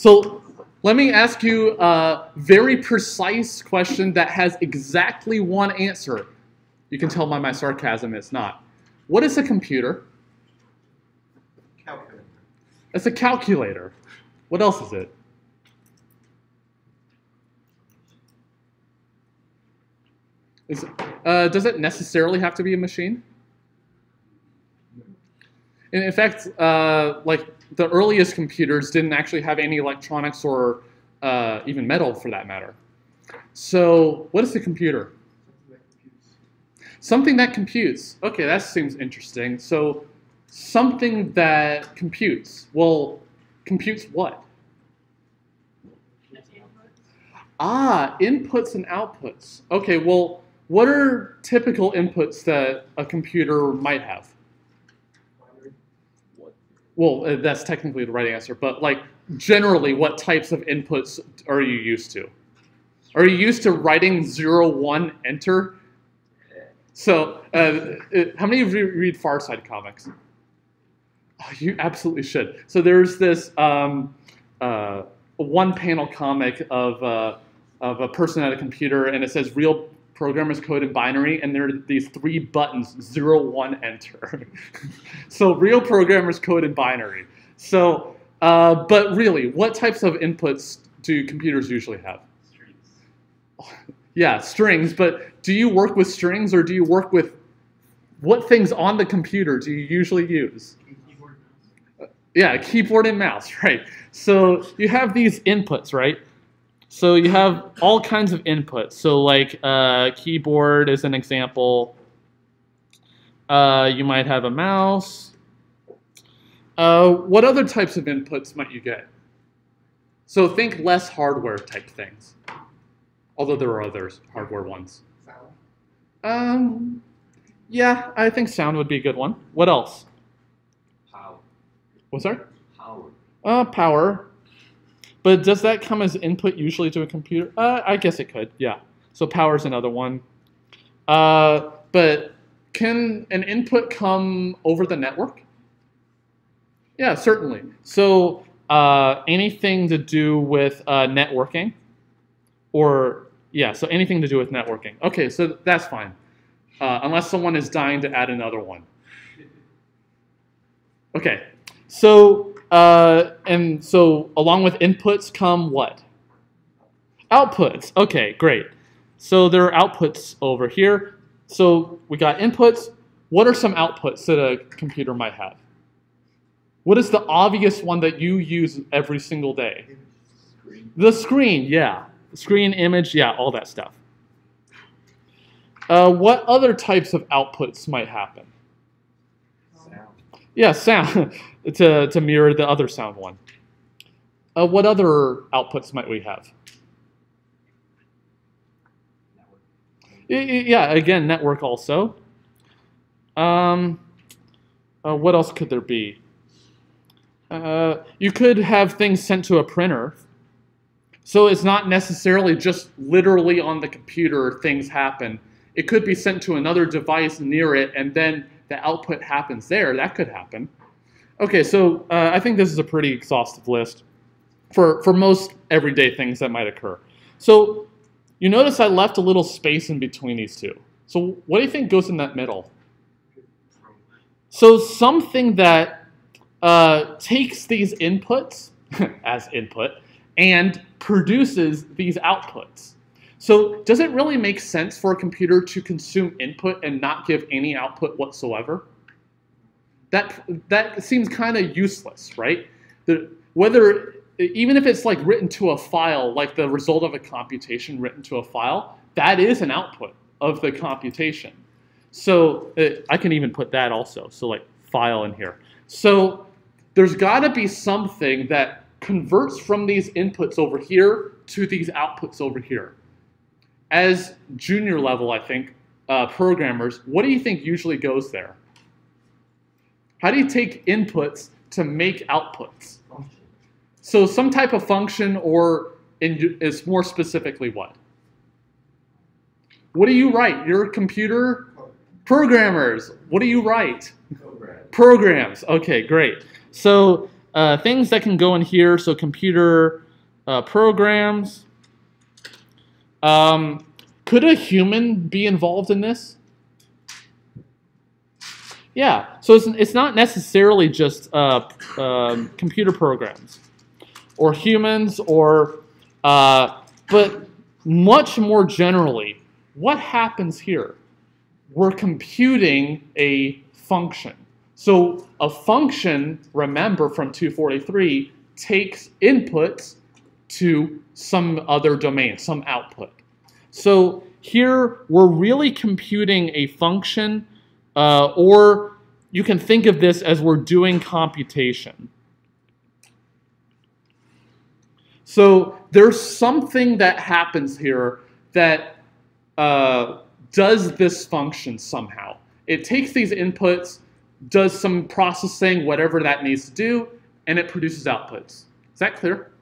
So let me ask you a very precise question that has exactly one answer. You can tell by my sarcasm it's not. What is a computer? Calculator. It's a calculator. What else is it? Is, uh, does it necessarily have to be a machine? And in fact, uh, like the earliest computers didn't actually have any electronics or uh, even metal for that matter. So, what is a computer? Something that computes. Okay, that seems interesting. So, something that computes. Well, computes what? Ah, inputs and outputs. Okay, well, what are typical inputs that a computer might have? Well, uh, that's technically the right answer, but like generally, what types of inputs are you used to? Are you used to writing zero, one, enter? So, uh, uh, how many of you read Far Side comics? Oh, you absolutely should. So there's this um, uh, one panel comic of, uh, of a person at a computer, and it says real programmer's code in binary, and there are these three buttons, zero, one, enter. so real programmer's code in binary. So, uh, but really, what types of inputs do computers usually have? Strings. Yeah, strings, but do you work with strings or do you work with what things on the computer do you usually use? Keyboard, mouse. Yeah, keyboard and mouse, right. So you have these inputs, right? So you have all kinds of inputs. So like uh, keyboard is an example. Uh, you might have a mouse. Uh, what other types of inputs might you get? So think less hardware type things. Although there are others, hardware ones. Sound. Um, yeah, I think sound would be a good one. What else? Power. What's there? Power. Uh, power. But does that come as input usually to a computer? Uh, I guess it could, yeah. So power is another one. Uh, but can an input come over the network? Yeah, certainly. So uh, anything to do with uh, networking, or yeah, so anything to do with networking. Okay, so that's fine, uh, unless someone is dying to add another one. Okay, so uh, and so along with inputs come what? Outputs. Okay, great. So there are outputs over here. So we got inputs. What are some outputs that a computer might have? What is the obvious one that you use every single day? Screen. The screen, yeah. Screen, image, yeah, all that stuff. Uh, what other types of outputs might happen? Yeah, sound to, to mirror the other sound one. Uh, what other outputs might we have? Yeah, again, network also. Um, uh, what else could there be? Uh, you could have things sent to a printer. So it's not necessarily just literally on the computer things happen. It could be sent to another device near it, and then the output happens there. That could happen. Okay, so uh, I think this is a pretty exhaustive list for, for most everyday things that might occur. So you notice I left a little space in between these two. So what do you think goes in that middle? So something that uh, takes these inputs as input and produces these outputs. So does it really make sense for a computer to consume input and not give any output whatsoever? That that seems kind of useless, right? The, whether even if it's like written to a file, like the result of a computation written to a file, that is an output of the computation. So uh, I can even put that also. So like file in here. So there's got to be something that converts from these inputs over here to these outputs over here. As junior level, I think, uh, programmers, what do you think usually goes there? How do you take inputs to make outputs? So some type of function or in, is more specifically what? What do you write? You're computer programmers. What do you write? Program. Programs. Okay, great. So uh, things that can go in here, so computer uh, programs. Um, could a human be involved in this? Yeah, so it's, it's not necessarily just uh, um, computer programs or humans or, uh, but much more generally, what happens here? We're computing a function. So a function, remember from 243, takes inputs to some other domain, some output. So here we're really computing a function uh, or you can think of this as we're doing computation. So there's something that happens here that uh, does this function somehow. It takes these inputs, does some processing, whatever that needs to do, and it produces outputs. Is that clear?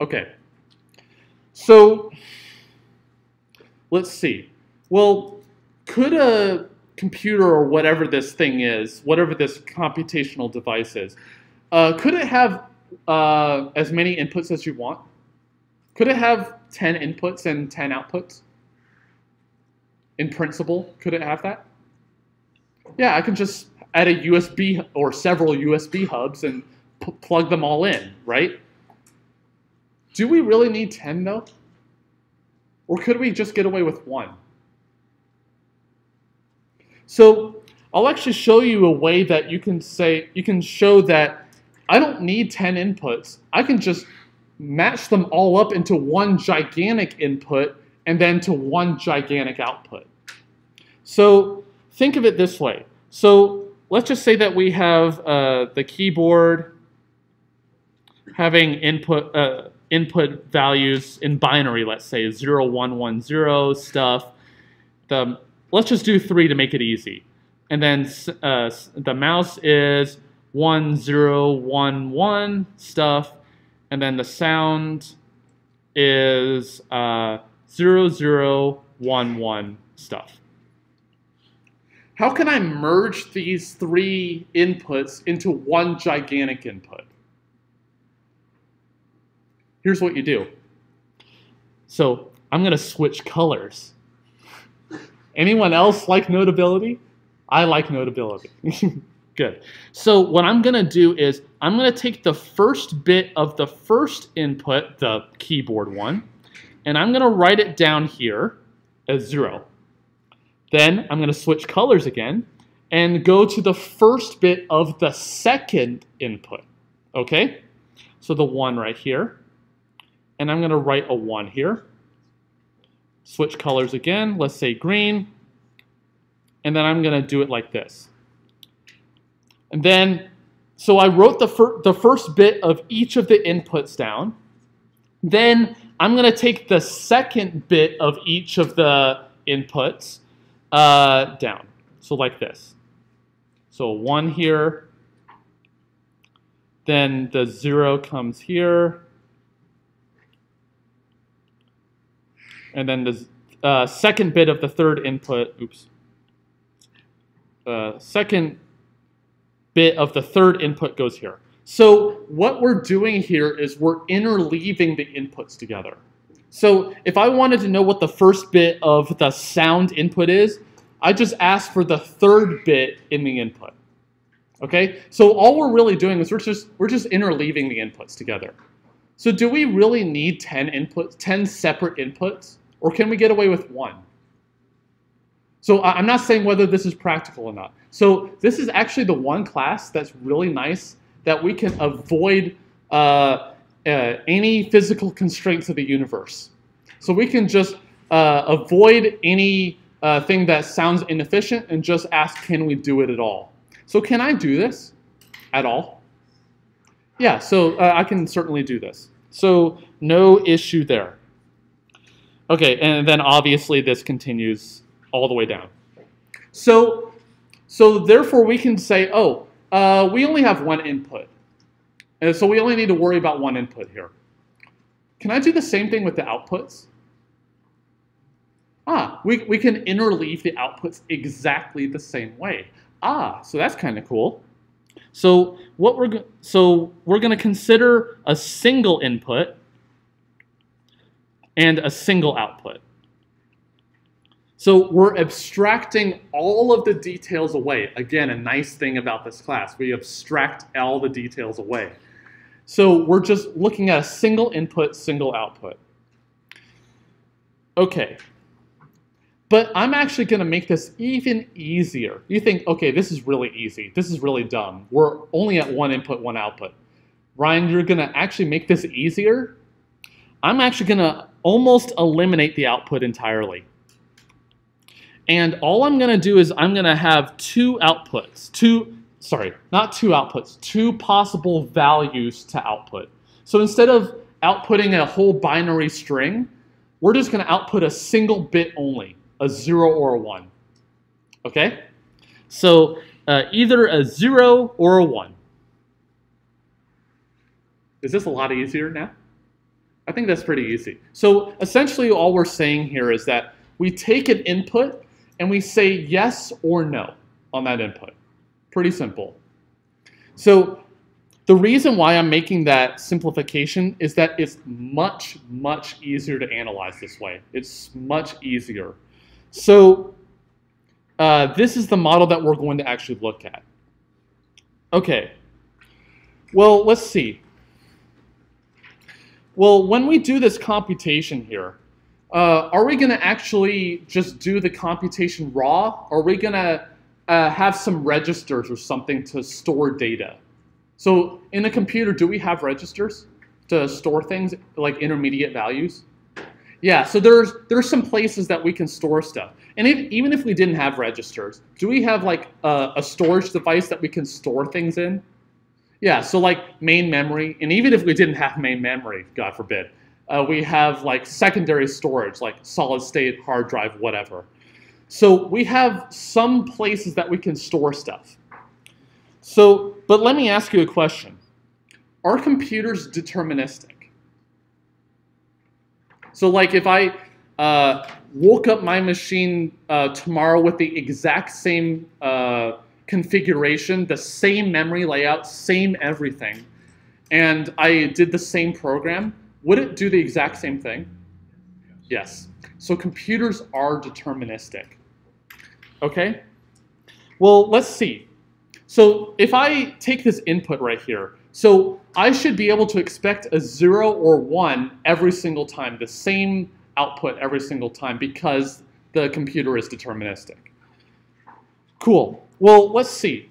Okay. So let's see. Well, could a computer or whatever this thing is, whatever this computational device is, uh, could it have uh, as many inputs as you want? Could it have 10 inputs and 10 outputs? In principle, could it have that? Yeah, I can just add a USB or several USB hubs and plug them all in, right? Do we really need 10 though? Or could we just get away with one? So I'll actually show you a way that you can say, you can show that I don't need 10 inputs. I can just match them all up into one gigantic input and then to one gigantic output. So think of it this way. So let's just say that we have uh, the keyboard having input uh, input values in binary, let's say 0, 1, 1, 0 stuff. The let's just do three to make it easy. And then uh, the mouse is one, zero, one, one stuff. And then the sound is uh, zero, zero, one, one stuff. How can I merge these three inputs into one gigantic input? Here's what you do. So I'm going to switch colors. Anyone else like notability? I like notability. Good. So what I'm going to do is I'm going to take the first bit of the first input, the keyboard one, and I'm going to write it down here as 0. Then I'm going to switch colors again and go to the first bit of the second input. Okay? So the 1 right here. And I'm going to write a 1 here. Switch colors again, let's say green. And then I'm going to do it like this. And then, so I wrote the, fir the first bit of each of the inputs down. Then I'm going to take the second bit of each of the inputs uh, down. So like this. So 1 here. Then the 0 comes here. And then the uh, second bit of the third input, oops, uh, second bit of the third input goes here. So what we're doing here is we're interleaving the inputs together. So if I wanted to know what the first bit of the sound input is, I just ask for the third bit in the input. Okay, so all we're really doing is we're just we're just interleaving the inputs together. So do we really need 10 inputs, 10 separate inputs? Or can we get away with one? So I'm not saying whether this is practical or not. So this is actually the one class that's really nice that we can avoid uh, uh, any physical constraints of the universe. So we can just uh, avoid any uh, thing that sounds inefficient and just ask, can we do it at all? So can I do this at all? Yeah, so uh, I can certainly do this. So no issue there. Okay, and then obviously this continues all the way down. So, so therefore we can say, oh, uh, we only have one input. And so we only need to worry about one input here. Can I do the same thing with the outputs? Ah, we, we can interleave the outputs exactly the same way. Ah, so that's kind of cool. So what we're go- so we're going to consider a single input and a single output. So we're abstracting all of the details away. Again, a nice thing about this class, we abstract all the details away. So we're just looking at a single input, single output. Okay, but I'm actually going to make this even easier. You think, okay, this is really easy. This is really dumb. We're only at one input, one output. Ryan, you're going to actually make this easier? I'm actually going to almost eliminate the output entirely. And all I'm going to do is I'm going to have two outputs, two, sorry, not two outputs, two possible values to output. So instead of outputting a whole binary string, we're just going to output a single bit only a 0 or a 1. Okay? So uh, either a 0 or a 1. Is this a lot easier now? I think that's pretty easy. So essentially all we're saying here is that we take an input and we say yes or no on that input. Pretty simple. So the reason why I'm making that simplification is that it's much, much easier to analyze this way. It's much easier. So uh, this is the model that we're going to actually look at. Okay, well, let's see. Well, when we do this computation here, uh, are we going to actually just do the computation raw? Or are we going to uh, have some registers or something to store data? So in a computer, do we have registers to store things like intermediate values? Yeah, so there's there's some places that we can store stuff. And if, even if we didn't have registers, do we have like a, a, storage device that we can store things in? Yeah, so like main memory, and even if we didn't have main memory, God forbid, uh, we have like secondary storage, like solid state, hard drive, whatever. So we have some places that we can store stuff. So, but let me ask you a question. Are computers deterministic? So like if I uh, woke up my machine uh, tomorrow with the exact same uh, configuration, the same memory layout, same everything, and I did the same program, would it do the exact same thing? Yes. So computers are deterministic. Okay? Well, let's see. So if I take this input right here, so I should be able to expect a zero or one every single time, the same output every single time because the computer is deterministic. Cool. Well, let's see.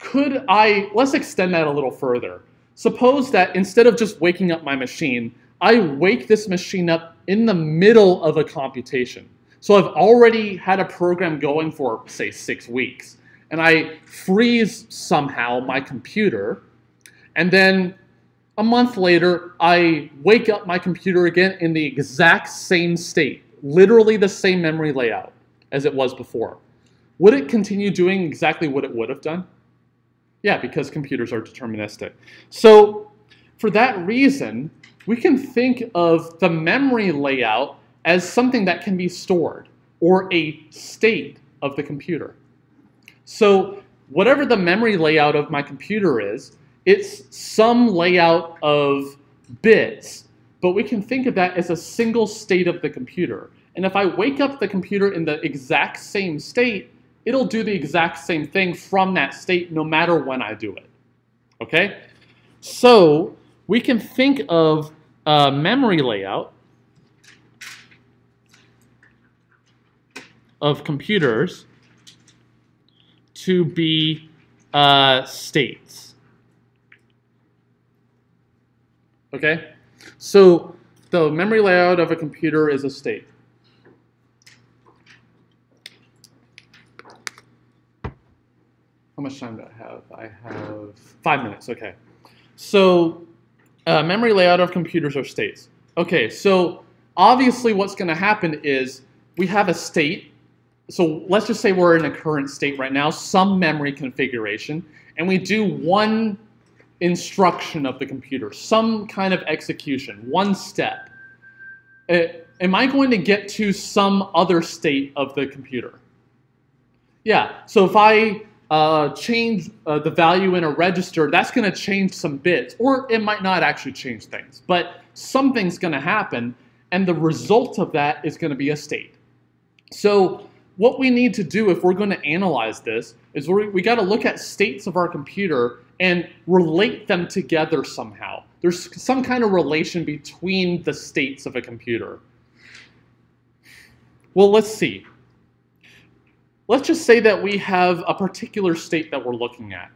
Could I, let's extend that a little further. Suppose that instead of just waking up my machine, I wake this machine up in the middle of a computation. So I've already had a program going for, say, six weeks, and I freeze somehow my computer and then a month later, I wake up my computer again in the exact same state, literally the same memory layout as it was before. Would it continue doing exactly what it would have done? Yeah, because computers are deterministic. So for that reason, we can think of the memory layout as something that can be stored or a state of the computer. So whatever the memory layout of my computer is, it's some layout of bits, but we can think of that as a single state of the computer. And if I wake up the computer in the exact same state, it'll do the exact same thing from that state no matter when I do it. Okay? So we can think of a memory layout of computers to be uh, states. Okay? So the memory layout of a computer is a state. How much time do I have? I have five minutes, okay. So uh, memory layout of computers are states. Okay, so obviously what's gonna happen is we have a state. So let's just say we're in a current state right now, some memory configuration, and we do one instruction of the computer, some kind of execution, one step. Uh, am I going to get to some other state of the computer? Yeah, so if I uh, change uh, the value in a register, that's going to change some bits, or it might not actually change things, but something's going to happen, and the result of that is going to be a state. So what we need to do if we're going to analyze this is we we got to look at states of our computer and relate them together somehow. There's some kind of relation between the states of a computer. Well, let's see. Let's just say that we have a particular state that we're looking at.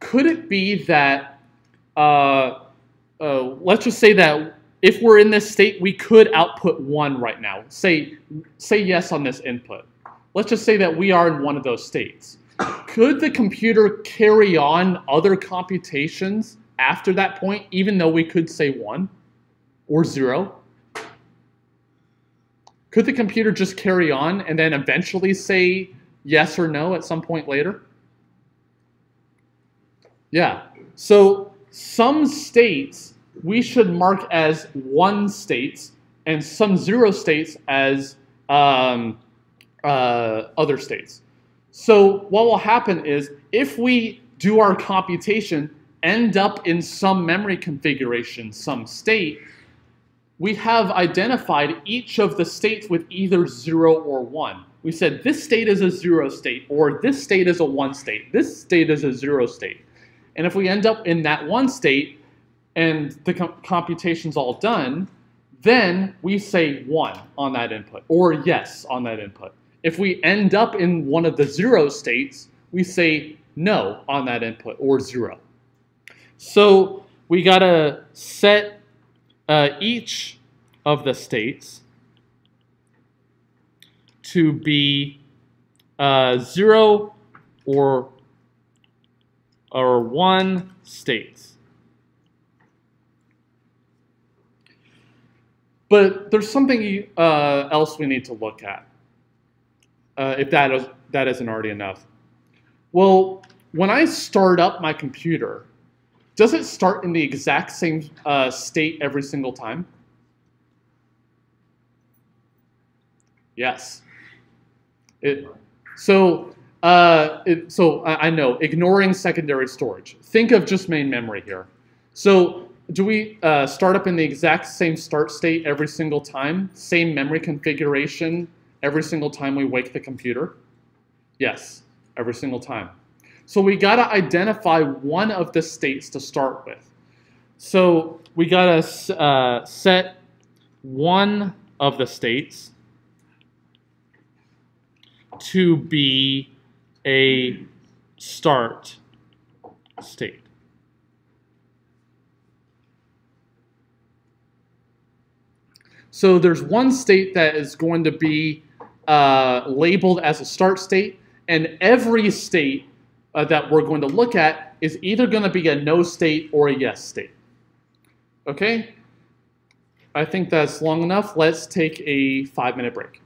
Could it be that, uh, uh, let's just say that if we're in this state, we could output one right now. Say, say yes on this input. Let's just say that we are in one of those states. Could the computer carry on other computations after that point, even though we could say one or zero? Could the computer just carry on and then eventually say yes or no at some point later? Yeah. So some states we should mark as one states and some zero states as um, uh, other states. So what will happen is if we do our computation, end up in some memory configuration, some state, we have identified each of the states with either 0 or 1. We said this state is a 0 state, or this state is a 1 state, this state is a 0 state. And if we end up in that 1 state and the com computation's all done, then we say 1 on that input, or yes on that input. If we end up in one of the 0 states, we say no on that input, or 0. So we got to set uh, each of the states to be uh, zero or or one states. But there's something uh, else we need to look at, uh, if that is that isn't already enough. Well, when I start up my computer, does it start in the exact same uh, state every single time? Yes. It, so, uh, it, so I, I know, ignoring secondary storage. Think of just main memory here. So do we uh, start up in the exact same start state every single time? Same memory configuration every single time we wake the computer? Yes, every single time. So we got to identify one of the states to start with. So we got to uh, set one of the states to be a start state. So there's one state that is going to be uh, labeled as a start state, and every state uh, that we're going to look at is either going to be a no state or a yes state. Okay? I think that's long enough. Let's take a five minute break.